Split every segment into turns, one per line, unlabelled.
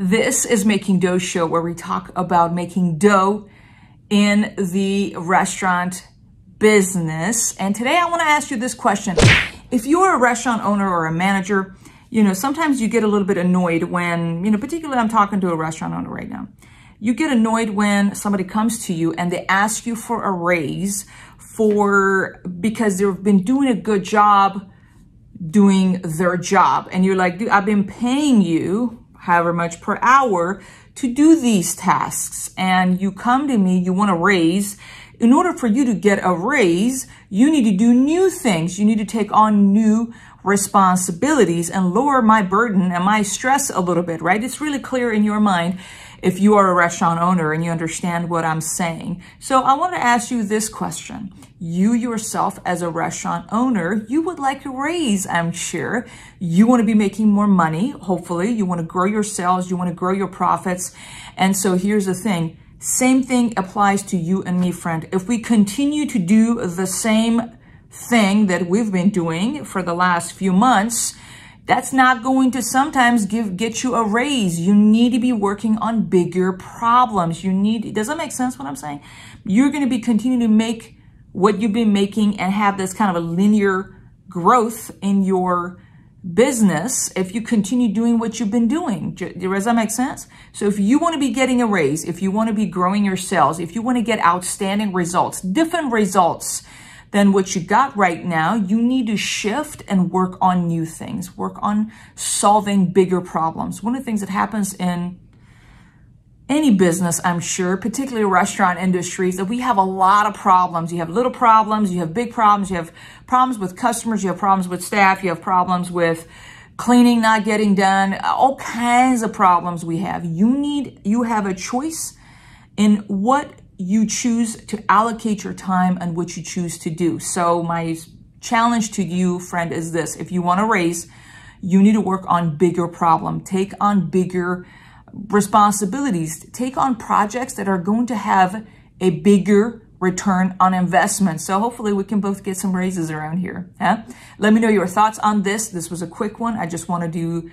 This is Making Dough Show where we talk about making dough in the restaurant business. And today I want to ask you this question. If you're a restaurant owner or a manager, you know, sometimes you get a little bit annoyed when, you know, particularly I'm talking to a restaurant owner right now. You get annoyed when somebody comes to you and they ask you for a raise for because they've been doing a good job doing their job. And you're like, I've been paying you however much per hour to do these tasks. And you come to me, you want a raise. In order for you to get a raise, you need to do new things. You need to take on new responsibilities and lower my burden and my stress a little bit, right? It's really clear in your mind if you are a restaurant owner and you understand what I'm saying. So I want to ask you this question. You yourself as a restaurant owner, you would like a raise, I'm sure. You want to be making more money, hopefully. You want to grow your sales. You want to grow your profits. And so here's the thing. Same thing applies to you and me, friend. If we continue to do the same thing that we've been doing for the last few months, that's not going to sometimes give get you a raise. You need to be working on bigger problems. You need, does that make sense what I'm saying? You're going to be continuing to make what you've been making and have this kind of a linear growth in your business if you continue doing what you've been doing. Does that make sense? So if you want to be getting a raise, if you want to be growing your sales, if you want to get outstanding results, different results, than what you got right now, you need to shift and work on new things, work on solving bigger problems. One of the things that happens in any business, I'm sure, particularly restaurant industries, that we have a lot of problems. You have little problems, you have big problems, you have problems with customers, you have problems with staff, you have problems with cleaning not getting done, all kinds of problems we have. You need, you have a choice in what you choose to allocate your time and what you choose to do. So my challenge to you, friend, is this. If you want to raise, you need to work on bigger problem. Take on bigger responsibilities. Take on projects that are going to have a bigger return on investment. So hopefully we can both get some raises around here. Huh? Let me know your thoughts on this. This was a quick one. I just want to do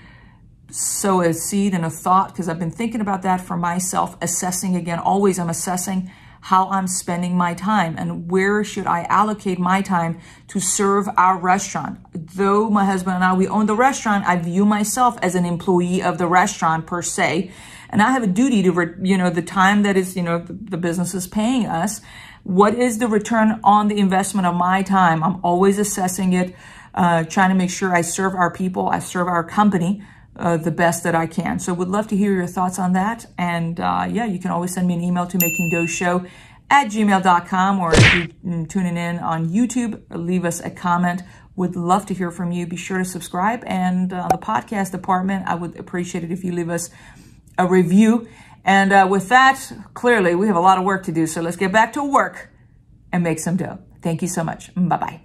sow a seed and a thought because I've been thinking about that for myself, assessing again. Always I'm assessing how I'm spending my time and where should I allocate my time to serve our restaurant. Though my husband and I, we own the restaurant, I view myself as an employee of the restaurant per se. And I have a duty to, you know, the time that is, you know, the, business is paying us. What is the return on the investment of my time? I'm always assessing it, uh, trying to make sure I serve our people, I serve our company uh, the best that I can. So would love to hear your thoughts on that. And uh, yeah, you can always send me an email to makingdoughshow at gmail.com or if you're tuning in on YouTube, leave us a comment. Would love to hear from you. Be sure to subscribe. And uh, the podcast department, I would appreciate it if you leave us a review. And uh, with that, clearly we have a lot of work to do. So let's get back to work and make some dough. Thank you so much. Bye-bye.